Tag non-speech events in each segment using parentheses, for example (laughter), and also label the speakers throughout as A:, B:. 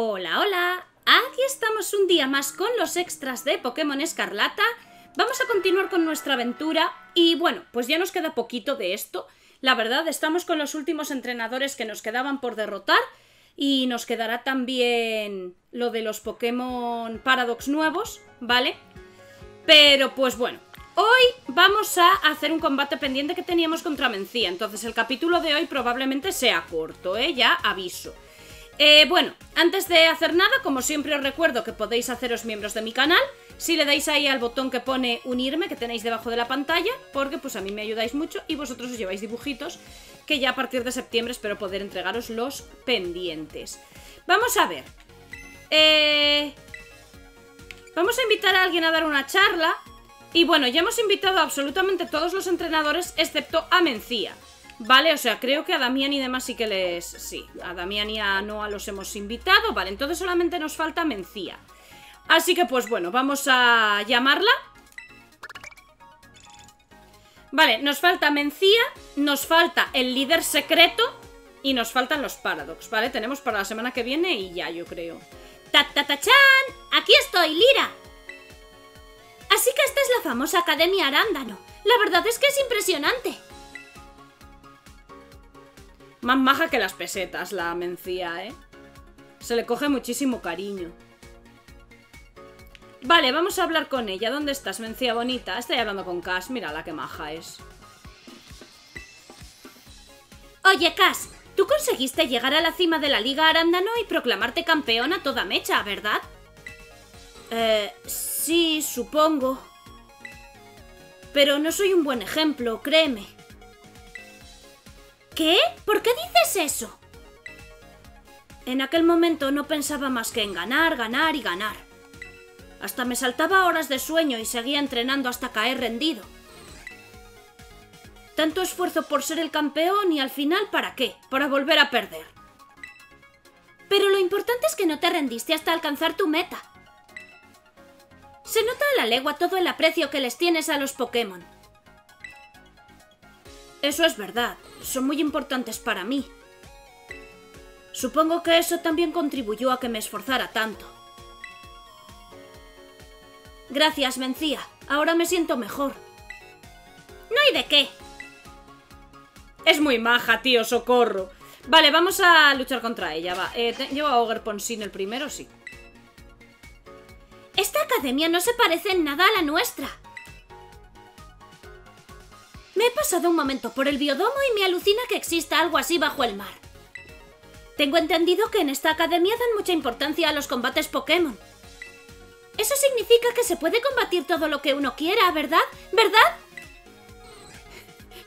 A: Hola, hola. Aquí estamos un día más con los extras de Pokémon Escarlata. Vamos a continuar con nuestra aventura y bueno, pues ya nos queda poquito de esto. La verdad, estamos con los últimos entrenadores que nos quedaban por derrotar y nos quedará también lo de los Pokémon Paradox nuevos, ¿vale? Pero pues bueno, hoy vamos a hacer un combate pendiente que teníamos contra Mencía, entonces el capítulo de hoy probablemente sea corto, ¿eh? Ya aviso. Eh, bueno, antes de hacer nada, como siempre os recuerdo que podéis haceros miembros de mi canal, si le dais ahí al botón que pone unirme, que tenéis debajo de la pantalla, porque pues a mí me ayudáis mucho y vosotros os lleváis dibujitos, que ya a partir de septiembre espero poder entregaros los pendientes. Vamos a ver. Eh... Vamos a invitar a alguien a dar una charla. Y bueno, ya hemos invitado a absolutamente todos los entrenadores, excepto a Mencía. Vale, o sea, creo que a Damián y demás sí que les... Sí, a Damián y a Noah los hemos invitado. Vale, entonces solamente nos falta Mencía. Así que pues bueno, vamos a llamarla. Vale, nos falta Mencía, nos falta el líder secreto y nos faltan los Paradox, ¿vale? Tenemos para la semana que viene y ya, yo creo.
B: ¡Ta, ta, ta, chan! ¡Aquí estoy, Lira! Así que esta es la famosa Academia Arándano. La verdad es que es impresionante.
A: Más maja que las pesetas, la mencía, ¿eh? Se le coge muchísimo cariño. Vale, vamos a hablar con ella. ¿Dónde estás, mencía bonita? Estoy hablando con Cass. Mira la que maja es.
B: Oye, Cass, tú conseguiste llegar a la cima de la Liga Arándano y proclamarte campeona toda mecha, ¿verdad?
A: Eh, sí, supongo. Pero no soy un buen ejemplo, créeme.
B: ¿Qué? ¿Por qué dices eso?
A: En aquel momento no pensaba más que en ganar, ganar y ganar. Hasta me saltaba horas de sueño y seguía entrenando hasta caer rendido. Tanto esfuerzo por ser el campeón y al final ¿para qué? Para volver a perder.
B: Pero lo importante es que no te rendiste hasta alcanzar tu meta. Se nota a la legua todo el aprecio que les tienes a los Pokémon.
A: Eso es verdad, son muy importantes para mí. Supongo que eso también contribuyó a que me esforzara tanto. Gracias, Mencía. Ahora me siento mejor.
B: No hay de qué.
A: Es muy maja, tío, socorro. Vale, vamos a luchar contra ella, va. Eh, ¿Llevo a Ogre Ponsin el primero? Sí.
B: Esta academia no se parece en nada a la nuestra. Me he pasado un momento por el biodomo y me alucina que exista algo así bajo el mar. Tengo entendido que en esta academia dan mucha importancia a los combates Pokémon. Eso significa que se puede combatir todo lo que uno quiera, ¿verdad? ¿Verdad?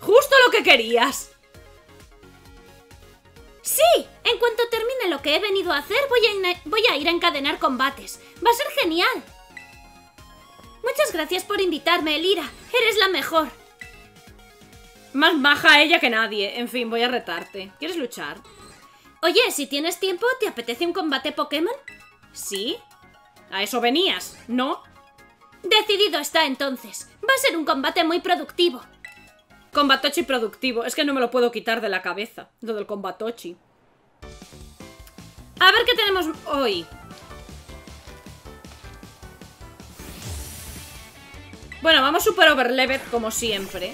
A: Justo lo que querías.
B: Sí, en cuanto termine lo que he venido a hacer, voy a, voy a ir a encadenar combates. Va a ser genial. Muchas gracias por invitarme, Elira. Eres la mejor.
A: Más maja ella que nadie. En fin, voy a retarte. ¿Quieres luchar?
B: Oye, si tienes tiempo, ¿te apetece un combate Pokémon?
A: ¿Sí? ¿A eso venías? ¿No?
B: Decidido está entonces. Va a ser un combate muy productivo.
A: Combatochi productivo. Es que no me lo puedo quitar de la cabeza. Lo del combatochi. A ver qué tenemos hoy. Bueno, vamos super overleveled como siempre.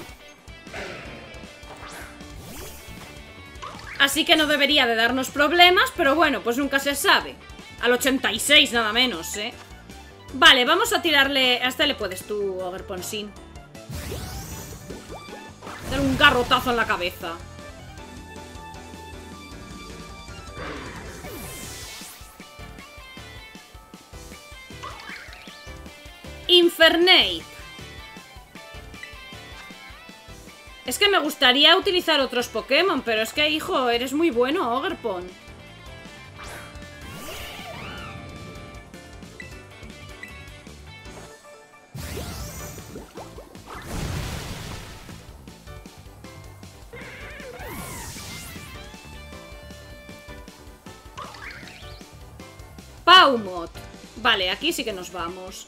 A: Así que no debería de darnos problemas, pero bueno, pues nunca se sabe. Al 86 nada menos, ¿eh? Vale, vamos a tirarle... A este le puedes tú, Overponsin. Dar un garrotazo en la cabeza. Infernate. Es que me gustaría utilizar otros Pokémon, pero es que, hijo, eres muy bueno, Ogerpon. Paumot. Vale, aquí sí que nos vamos.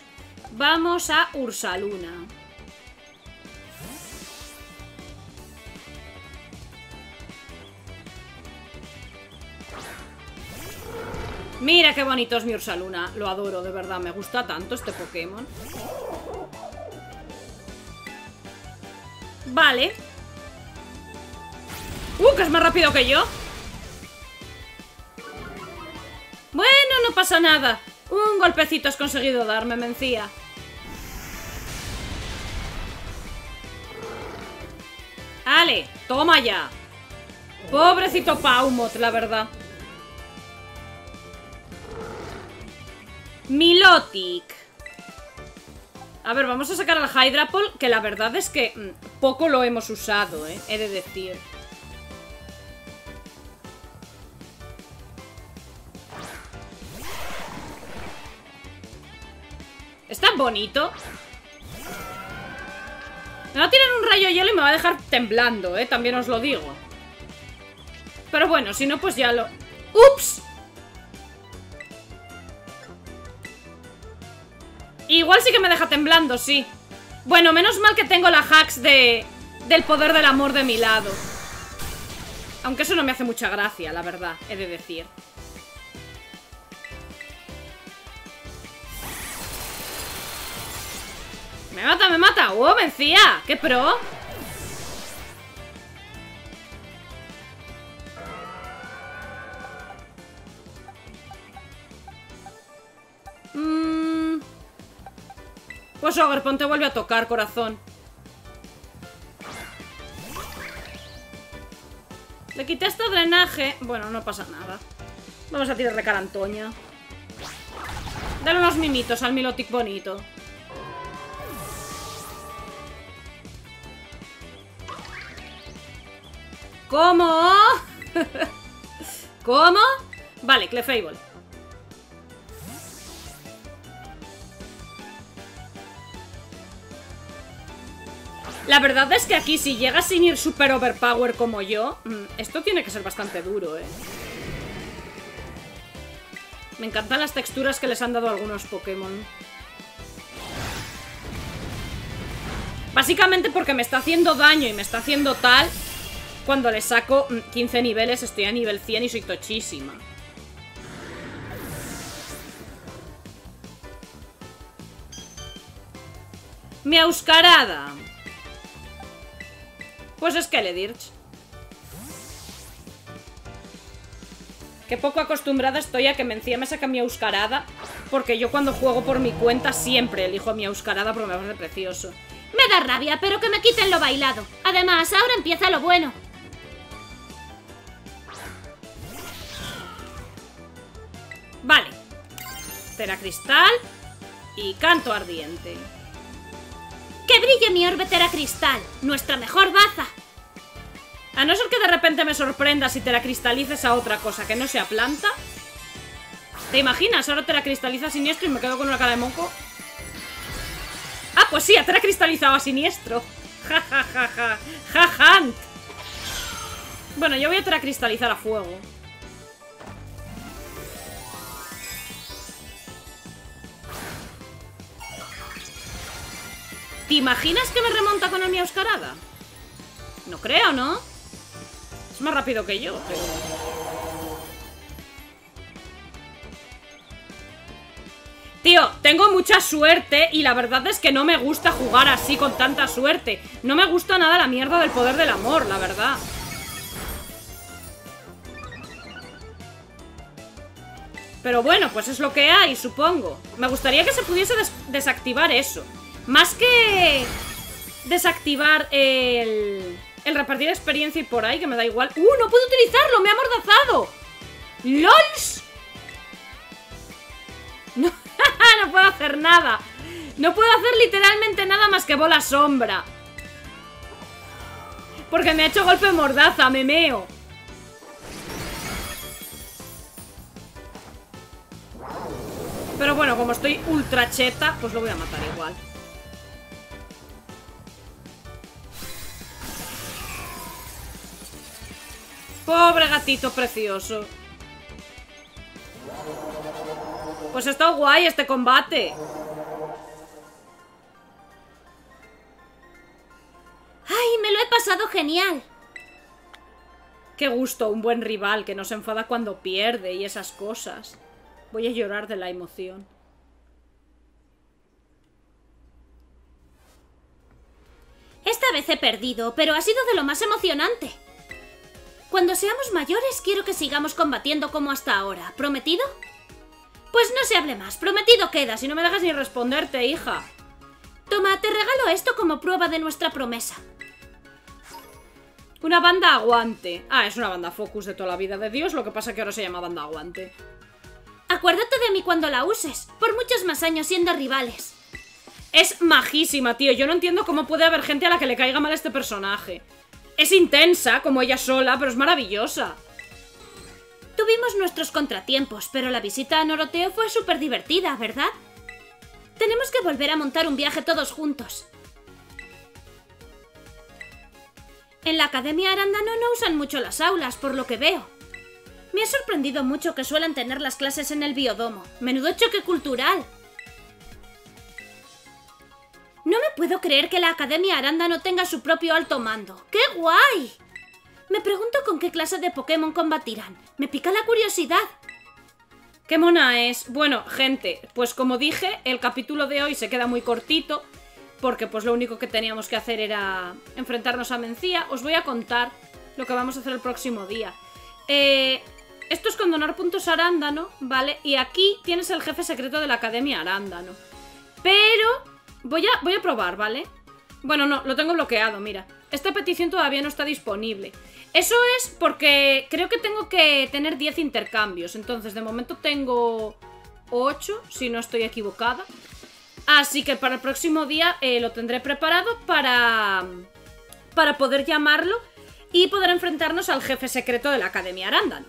A: Vamos a Ursaluna. Mira qué bonito es mi Ursaluna. Lo adoro, de verdad. Me gusta tanto este Pokémon. Vale. ¡Uh, que es más rápido que yo! Bueno, no pasa nada. Un golpecito has conseguido darme, Mencía. ¡Ale! ¡Toma ya! Pobrecito Paumot, la verdad. Milotic. A ver, vamos a sacar al Hydrapol, que la verdad es que mm, poco lo hemos usado, ¿eh? He de decir. Es tan bonito. Me va a tirar un rayo hielo y me va a dejar temblando, ¿eh? También os lo digo. Pero bueno, si no, pues ya lo... ¡Ups! Igual sí que me deja temblando, sí. Bueno, menos mal que tengo la hacks de... Del poder del amor de mi lado. Aunque eso no me hace mucha gracia, la verdad, he de decir. Me mata, me mata. ¡Oh, vencía! ¡Qué pro! Pues te vuelve a tocar, corazón. Le quité este drenaje. Bueno, no pasa nada. Vamos a tirarle cara a Antonia. Dale unos mimitos al Milotic bonito. ¿Cómo? (laughs) ¿Cómo? Vale, Clefable. La verdad es que aquí si llega sin ir super overpower como yo, mm, esto tiene que ser bastante duro, ¿eh? Me encantan las texturas que les han dado algunos Pokémon. Básicamente porque me está haciendo daño y me está haciendo tal cuando le saco 15 mm, niveles estoy a nivel 100 y soy tochísima. Mi auscarada. Pues es que le dirch. Qué poco acostumbrada estoy a que me me saca mi auscarada. Porque yo cuando juego por mi cuenta siempre elijo mi auscarada porque me parece precioso.
B: Me da rabia, pero que me quiten lo bailado. Además, ahora empieza lo bueno.
A: Vale. Teracristal y canto ardiente.
B: ¡Que brille mi orbe teracristal! ¡Nuestra mejor baza!
A: A no ser que de repente me sorprendas y te la cristalices a otra cosa que no sea planta. ¿Te imaginas? Ahora te la cristaliza siniestro y me quedo con una cara de moco. Ah, pues sí, te la cristalizado a siniestro. Ja, ja, ja, ja. Ja, Bueno, yo voy a teracristalizar a fuego. ¿Te imaginas que me remonta con el mi Euskarada? No creo, ¿no? Es más rápido que yo, Tío, tengo mucha suerte y la verdad es que no me gusta jugar así con tanta suerte. No me gusta nada la mierda del poder del amor, la verdad. Pero bueno, pues es lo que hay, supongo. Me gustaría que se pudiese desactivar eso. Más que desactivar el, el repartir experiencia y por ahí, que me da igual. ¡Uh, no puedo utilizarlo! ¡Me ha amordazado! ¡LOLS! (laughs) No, no puedo hacer nada. No puedo hacer literalmente nada más que bola sombra. Porque me ha hecho golpe mordaza, me meo. Pero bueno, como estoy ultra cheta, pues lo voy a matar igual. Pobre gatito precioso. Pues ha estado guay este combate.
B: ¡Ay, me lo he pasado genial!
A: Qué gusto, un buen rival que no se enfada cuando pierde y esas cosas. Voy a llorar de la emoción.
B: Esta vez he perdido, pero ha sido de lo más emocionante. Cuando seamos mayores quiero que sigamos combatiendo como hasta ahora. ¿Prometido? Pues no se hable más. Prometido queda, si no me dejas ni responderte, hija. Toma, te regalo esto como prueba de nuestra promesa.
A: Una banda aguante. Ah, es una banda Focus de toda la vida de Dios, lo que pasa que ahora se llama banda aguante.
B: Acuérdate de mí cuando la uses, por muchos más años siendo rivales.
A: Es majísima, tío. Yo no entiendo cómo puede haber gente a la que le caiga mal este personaje. Es intensa, como ella sola, pero es maravillosa.
B: Tuvimos nuestros contratiempos, pero la visita a Noroteo fue súper divertida, ¿verdad? Tenemos que volver a montar un viaje todos juntos. En la Academia Arándano no usan mucho las aulas, por lo que veo. Me ha sorprendido mucho que suelen tener las clases en el biodomo. Menudo choque cultural. No me puedo creer que la Academia Arándano tenga su propio alto mando. ¡Qué guay! Me pregunto con qué clase de Pokémon combatirán. Me pica la curiosidad.
A: ¿Qué mona es? Bueno, gente, pues como dije, el capítulo de hoy se queda muy cortito porque pues lo único que teníamos que hacer era enfrentarnos a Mencía. Os voy a contar lo que vamos a hacer el próximo día. Eh, esto es con donar puntos arándano, ¿vale? Y aquí tienes el jefe secreto de la Academia Arándano. Pero voy a, voy a probar, ¿vale? Bueno, no, lo tengo bloqueado, mira. Esta petición todavía no está disponible. Eso es porque creo que tengo que tener 10 intercambios. Entonces, de momento tengo 8, si no estoy equivocada. Así que para el próximo día eh, lo tendré preparado para, para poder llamarlo y poder enfrentarnos al jefe secreto de la Academia Arandan.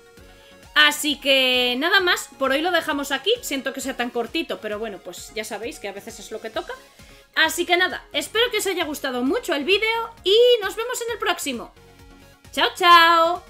A: Así que nada más, por hoy lo dejamos aquí. Siento que sea tan cortito, pero bueno, pues ya sabéis que a veces es lo que toca. Así que nada, espero que os haya gustado mucho el vídeo y nos vemos en el próximo. ¡Chao, chao!